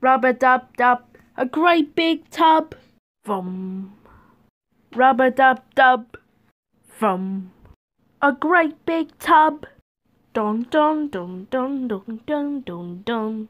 Rubber dub dub, a great big tub. From rubber dub dub, from a great big tub. Dun dun dun dun dun dun dun dun.